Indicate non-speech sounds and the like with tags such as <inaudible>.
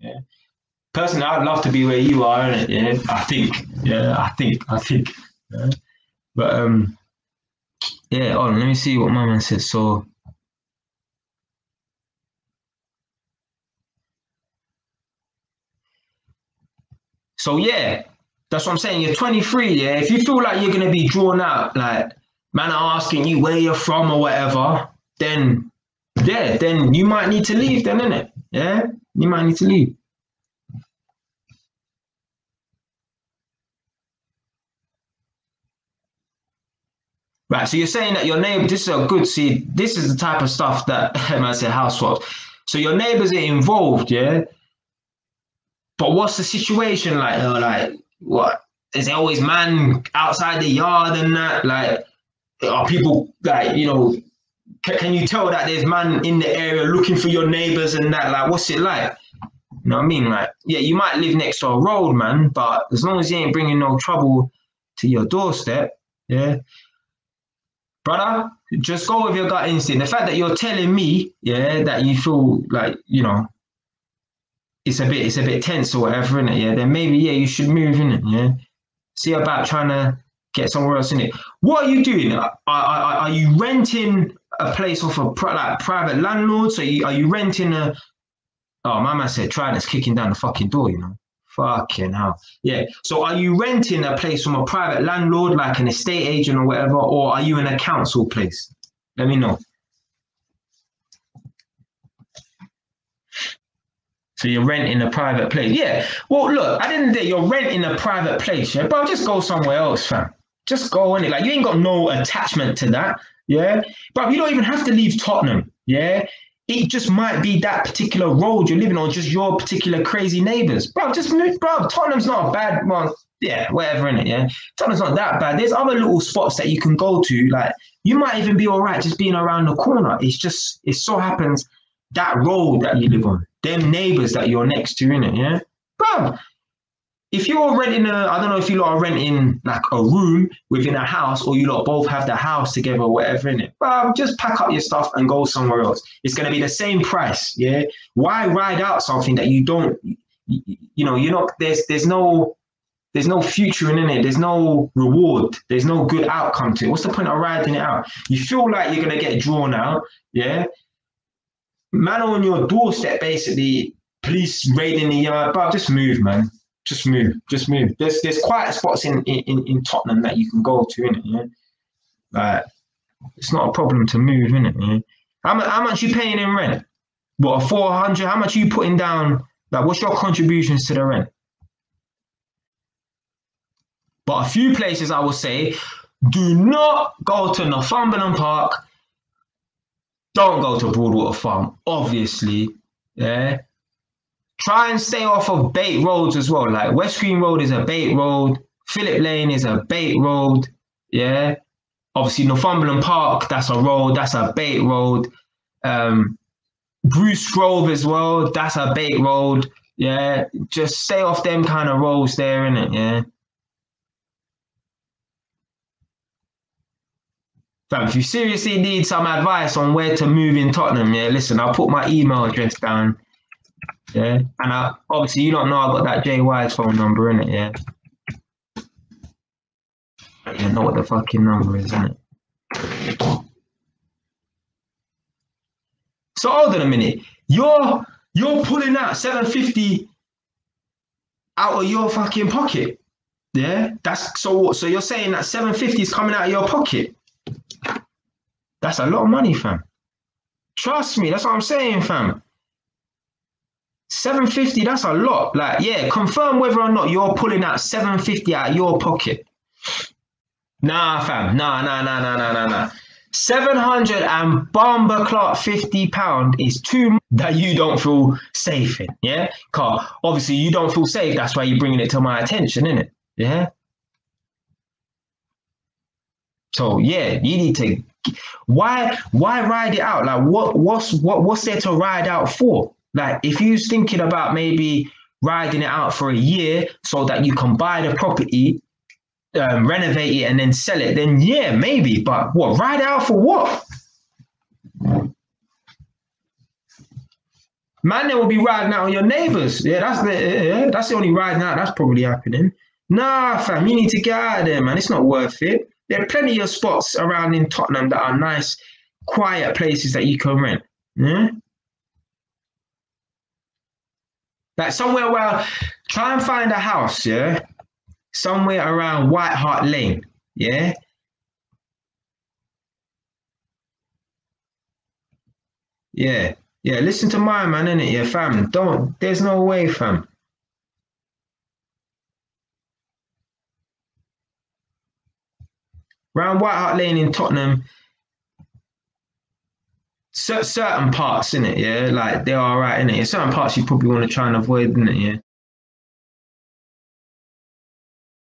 Yeah. Personally, I'd love to be where you are, innit? Yeah. I think. Yeah. I think. I think. Yeah. But um, yeah. On. Let me see what my man says. So. So yeah, that's what I'm saying. You're 23, yeah. If you feel like you're gonna be drawn out, like man are asking you where you're from or whatever, then yeah, then you might need to leave, then innit? Yeah, you might need to leave. Right, so you're saying that your neighbor, this is a good, see, this is the type of stuff that <laughs> I say house swaps. So your neighbors are involved, yeah? But what's the situation like? Like, what? Is there always man outside the yard and that? Like, are people, like, you know, can, can you tell that there's man in the area looking for your neighbors and that? Like, what's it like? You know what I mean? Like, yeah, you might live next to a road, man, but as long as you ain't bringing no trouble to your doorstep, yeah, brother, just go with your gut instinct. The fact that you're telling me, yeah, that you feel like, you know, it's a bit, it's a bit tense or whatever, in it, yeah, then maybe, yeah, you should move in it, yeah. See about trying to get somewhere else in it. What are you doing? Are, are, are you renting a place off a like private landlord? So you, are you renting a? Oh, my man said Trident's kicking down the fucking door. You know, fucking hell. Yeah. So are you renting a place from a private landlord, like an estate agent or whatever, or are you in a council place? Let me know. So you're renting a private place. Yeah. Well, look, of the day, you're renting a private place, yeah. But just go somewhere else, fam. Just go in it. Like you ain't got no attachment to that. Yeah. But you don't even have to leave Tottenham. Yeah. It just might be that particular road you're living on, just your particular crazy neighbors. Bro, just move, bro. Tottenham's not a bad one. Yeah, whatever in it, yeah. Tottenham's not that bad. There's other little spots that you can go to. Like you might even be all right just being around the corner. It's just it so happens that road that you live on, them neighbors that you're next to, in it, yeah? Bro, if you're renting a, I don't know if you lot are renting like a room within a house or you lot both have the house together or whatever in it, bro, just pack up your stuff and go somewhere else. It's going to be the same price, yeah? Why ride out something that you don't, you know, you're not, there's, there's no, there's no future in it. There's no reward. There's no good outcome to it. What's the point of riding it out? You feel like you're gonna get drawn out, yeah? man on your doorstep, basically, police raiding the yard. But just move, man. Just move. Just move. There's there's quiet spots in in, in Tottenham that you can go to, innit? Yeah. Like, it's not a problem to move, innit? Yeah. How much how much you paying in rent? What a four hundred? How much are you putting down? Like, what's your contributions to the rent? But a few places I will say, do not go to Northumberland Park don't go to Broadwater Farm, obviously. Yeah. Try and stay off of bait roads as well. Like West Green Road is a bait road. Philip Lane is a bait road. Yeah. Obviously, Northumberland Park, that's a road, that's a bait road. Um, Bruce Grove as well, that's a bait road. Yeah. Just stay off them kind of roads there, innit? Yeah. Fam, if you seriously need some advice on where to move in Tottenham, yeah, listen, I'll put my email address down. Yeah. And I obviously you don't know I got that JY's phone number in it, yeah. You know what the fucking number is, isn't it? So hold on a minute. You're you're pulling out 750 out of your fucking pocket. Yeah? That's so what? So you're saying that 750 is coming out of your pocket? That's a lot of money, fam. Trust me, that's what I'm saying, fam. 750, that's a lot. Like, yeah, confirm whether or not you're pulling out 750 out of your pocket. Nah, fam. Nah, nah, nah, nah, nah, nah, nah. 700 and bomber clock 50 pound is too that you don't feel safe in. Yeah. Cause obviously you don't feel safe. That's why you're bringing it to my attention, isn't it? Yeah. So yeah, you need to why why ride it out? Like what what's what what's there to ride out for? Like if you're thinking about maybe riding it out for a year so that you can buy the property, um, renovate it, and then sell it, then yeah, maybe. But what ride out for what? Man, they will be riding out on your neighbours. Yeah, that's the yeah, that's the only riding out that's probably happening. Nah, fam, you need to get out of there, man. It's not worth it. There are plenty of spots around in Tottenham that are nice, quiet places that you can rent. Yeah. Like somewhere where try and find a house, yeah, somewhere around White Hart Lane, yeah. Yeah, yeah, listen to my man, innit? Yeah, fam. Don't there's no way, fam. Round White Hart Lane in Tottenham, certain parts in it, yeah, like they're right in it. Certain parts you probably want to try and avoid in it, yeah.